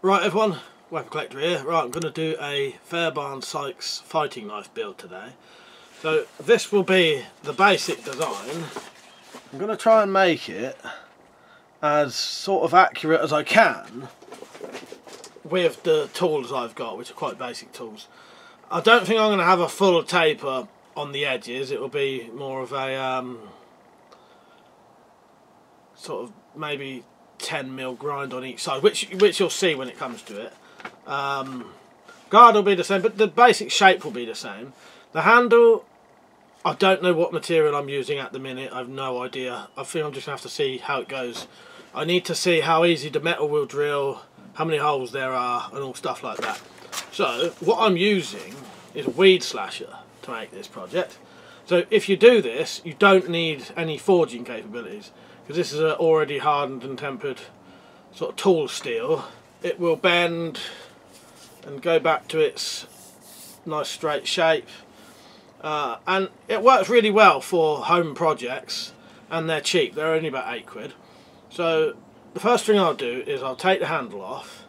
Right everyone, Weapon Collector here. Right, I'm going to do a Fairbairn Sykes fighting knife build today. So this will be the basic design. I'm going to try and make it as sort of accurate as I can with the tools I've got, which are quite basic tools. I don't think I'm going to have a full taper on the edges. It will be more of a um, sort of maybe 10 mil grind on each side, which which you'll see when it comes to it. Um, guard will be the same, but the basic shape will be the same. The handle, I don't know what material I'm using at the minute. I've no idea. I think I'm just going to have to see how it goes. I need to see how easy the metal will drill, how many holes there are, and all stuff like that. So, what I'm using is a weed slasher to make this project. So if you do this, you don't need any forging capabilities because this is already hardened and tempered sort of tool steel. It will bend and go back to its nice straight shape uh, and it works really well for home projects and they're cheap, they're only about 8 quid. So the first thing I'll do is I'll take the handle off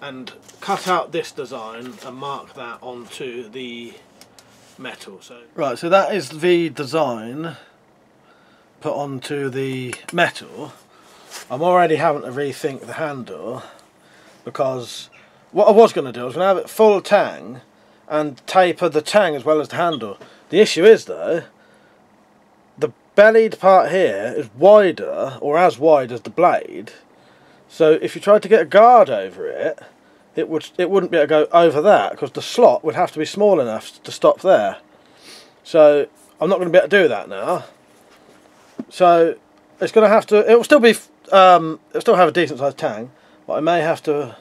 and cut out this design and mark that onto the metal. So Right, so that is the design put onto the metal. I'm already having to rethink the handle because what I was going to do, I was going to have it full tang and taper the tang as well as the handle. The issue is though, the bellied part here is wider or as wide as the blade. So if you tried to get a guard over it, it would it wouldn't be able to go over that because the slot would have to be small enough to stop there. So I'm not going to be able to do that now. So it's going to have to. It will still be. Um, it'll still have a decent sized tang, but I may have to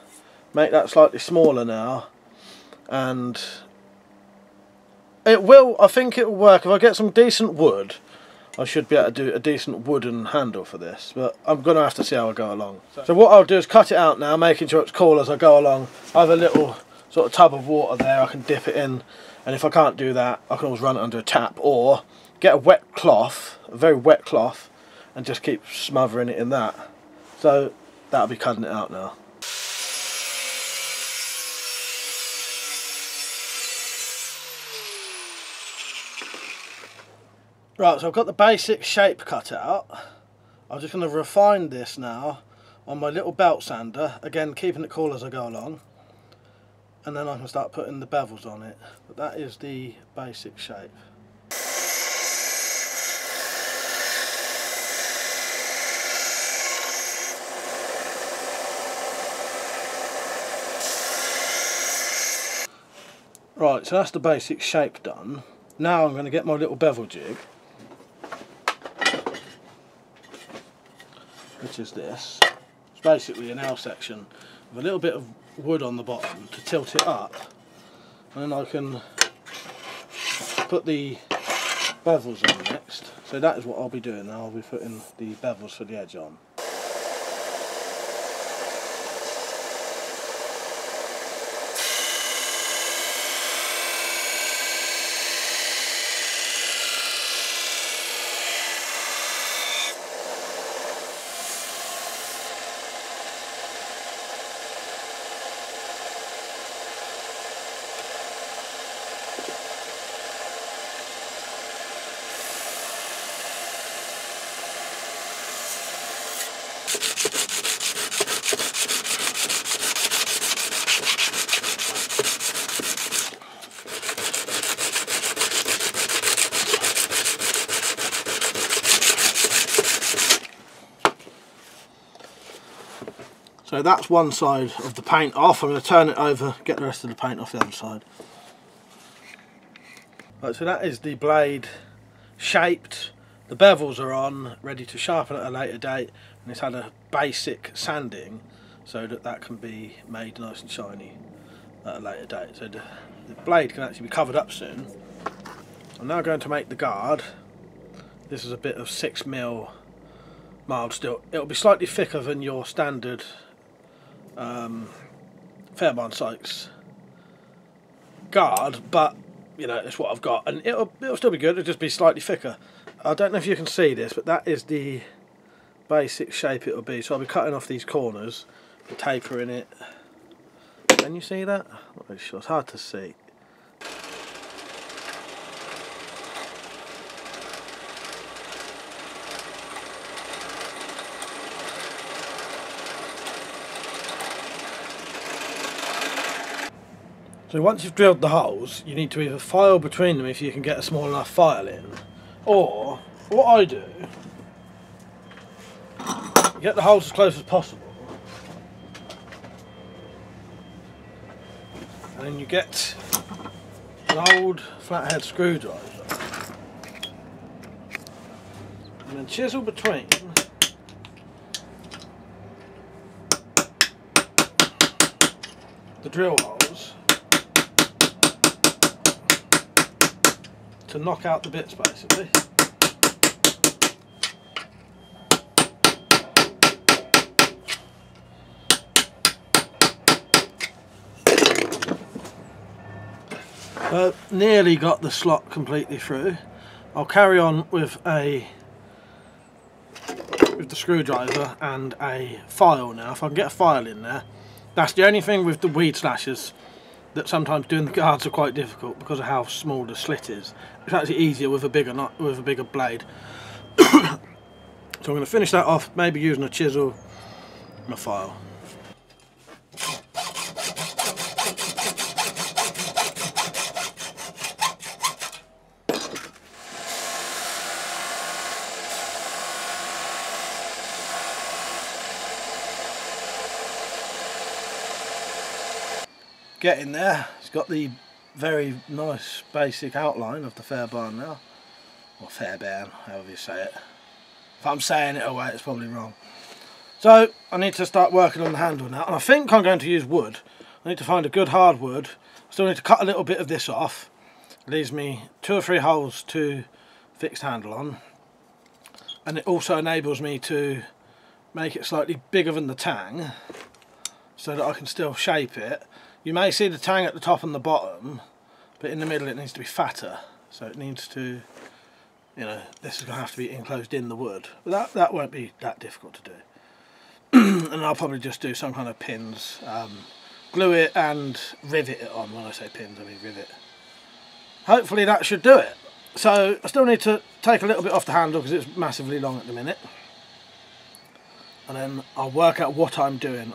make that slightly smaller now, and it will. I think it will work if I get some decent wood. I should be able to do a decent wooden handle for this, but I'm going to have to see how I go along. So what I'll do is cut it out now, making sure it's cool as I go along. I have a little sort of tub of water there, I can dip it in, and if I can't do that, I can always run it under a tap, or get a wet cloth, a very wet cloth, and just keep smothering it in that. So that'll be cutting it out now. Right, so I've got the basic shape cut out. I'm just going to refine this now on my little belt sander, again keeping it cool as I go along. And then I can start putting the bevels on it. But that is the basic shape. Right, so that's the basic shape done. Now I'm going to get my little bevel jig which is this. It's basically an L section with a little bit of wood on the bottom to tilt it up and then I can put the bevels on next. So that is what I'll be doing now, I'll be putting the bevels for the edge on. So that's one side of the paint off. I'm going to turn it over, get the rest of the paint off the other side. Right, so that is the blade shaped. The bevels are on, ready to sharpen at a later date. And it's had a basic sanding so that that can be made nice and shiny at a later date. So the, the blade can actually be covered up soon. I'm now going to make the guard. This is a bit of 6mm mild steel. It'll be slightly thicker than your standard um, Fairbairn Sykes guard, but you know it's what I've got, and it'll it'll still be good. It'll just be slightly thicker. I don't know if you can see this, but that is the basic shape it'll be. So I'll be cutting off these corners, the taper in it. Can you see that? Not really sure. It's hard to see. So once you've drilled the holes, you need to either file between them if you can get a small enough file in, or what I do, get the holes as close as possible, and then you get an old flathead screwdriver, and then chisel between. The drill holes to knock out the bits basically. Uh, nearly got the slot completely through. I'll carry on with a with the screwdriver and a file now. If I can get a file in there. That's the only thing with the weed slashers that sometimes doing the guards are quite difficult because of how small the slit is. It's actually easier with a bigger not with a bigger blade. so I'm going to finish that off, maybe using a chisel and a file. Getting there. It's got the very nice basic outline of the fair barn now. Or fair barn, however you say it. If I'm saying it away, it's probably wrong. So, I need to start working on the handle now. And I think I'm going to use wood. I need to find a good hard wood. hardwood. Still need to cut a little bit of this off. leaves me two or three holes to fix handle on. And it also enables me to make it slightly bigger than the tang so that I can still shape it you may see the tang at the top and the bottom, but in the middle it needs to be fatter. So it needs to, you know, this is going to have to be enclosed in the wood. But that, that won't be that difficult to do. and I'll probably just do some kind of pins, um, glue it and rivet it on. When I say pins, I mean rivet. Hopefully that should do it. So I still need to take a little bit off the handle because it's massively long at the minute. And then I'll work out what I'm doing.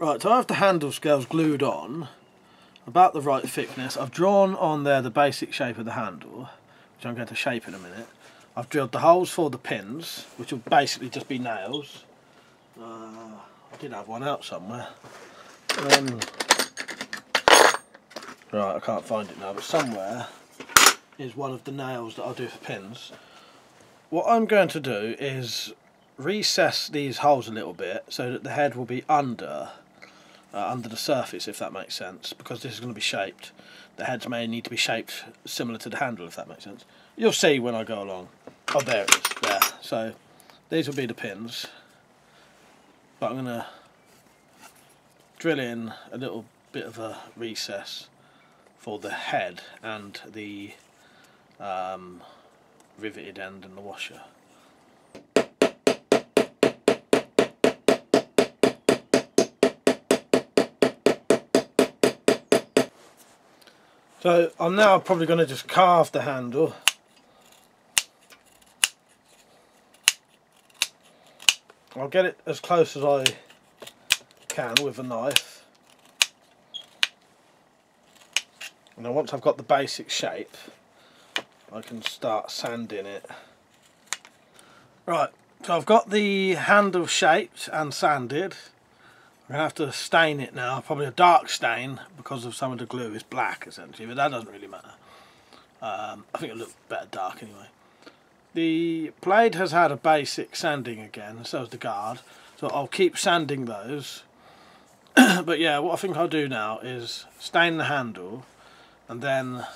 Right, so I have the handle scales glued on, about the right thickness. I've drawn on there the basic shape of the handle, which I'm going to shape in a minute. I've drilled the holes for the pins, which will basically just be nails. Uh, I did have one out somewhere. Um, right, I can't find it now, but somewhere is one of the nails that I'll do for pins. What I'm going to do is recess these holes a little bit so that the head will be under uh, under the surface if that makes sense because this is going to be shaped. The heads may need to be shaped similar to the handle if that makes sense. You'll see when I go along. Oh there it is. There so these will be the pins. But I'm going to drill in a little bit of a recess for the head and the um, riveted end and the washer So I'm now probably going to just carve the handle. I'll get it as close as I can with a knife. And then once I've got the basic shape, I can start sanding it. Right, so I've got the handle shaped and sanded. To have to stain it now, probably a dark stain because of some of the glue is black essentially, but that doesn't really matter. Um, I think it'll look better dark anyway. the blade has had a basic sanding again, so has the guard. So I'll keep sanding those. but yeah, what I think I'll do now is stain the handle and then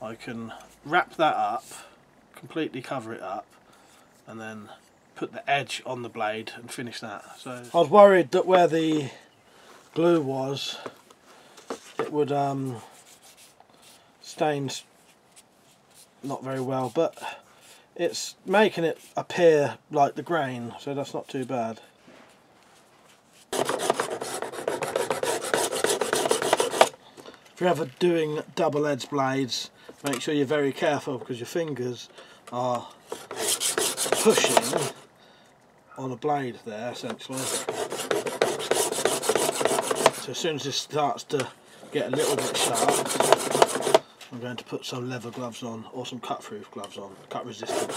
I can wrap that up, completely cover it up and then put the edge on the blade and finish that. So I was worried that where the glue was it would um, stain not very well but it's making it appear like the grain so that's not too bad. If you're ever doing double-edged blades make sure you're very careful because your fingers are pushing on a blade there essentially. So as soon as this starts to get a little bit sharp I'm going to put some leather gloves on or some cut through gloves on, cut resistant.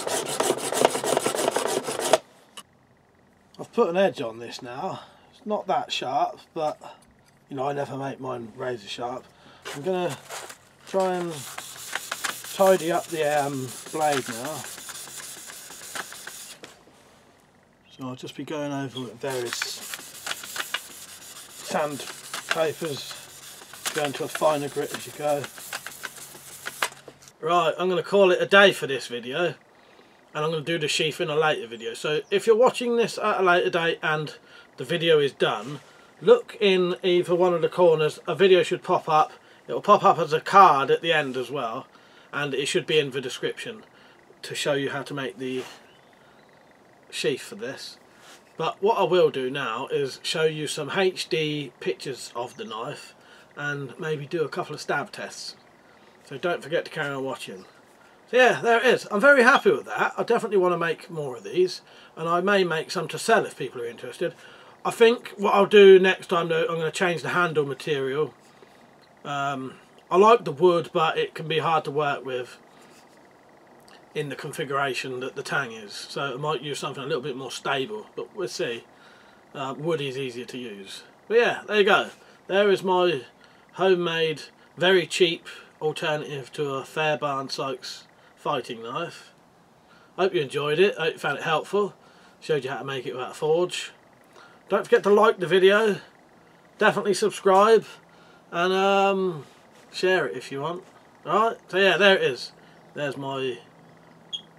I've put an edge on this now. It's not that sharp but you know I never make mine razor sharp. I'm going to try and tidy up the um, blade now. So I'll just be going over various sandpapers, going to a finer grit as you go. Right, I'm going to call it a day for this video and I'm going to do the sheath in a later video. So if you're watching this at a later date and the video is done, look in either one of the corners, a video should pop up. It will pop up as a card at the end as well and it should be in the description to show you how to make the sheath for this. But what I will do now is show you some HD pictures of the knife and maybe do a couple of stab tests. So don't forget to carry on watching. So yeah there it is. I'm very happy with that. I definitely want to make more of these and I may make some to sell if people are interested. I think what I'll do next time though I'm going to change the handle material. Um, I like the wood but it can be hard to work with in the configuration that the Tang is. So I might use something a little bit more stable but we'll see. Uh, wood is easier to use. But yeah there you go. There is my homemade very cheap alternative to a Fairbairn Sykes fighting knife. Hope you enjoyed it. Hope you found it helpful. Showed you how to make it without a forge. Don't forget to like the video. Definitely subscribe. And um, share it if you want. Alright, so yeah, there it is. There's my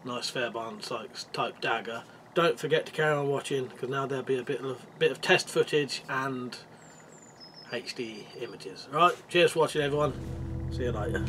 nice Fairbairn Sykes type dagger. Don't forget to carry on watching because now there'll be a bit of bit of test footage and HD images. Alright, cheers for watching everyone. See you later.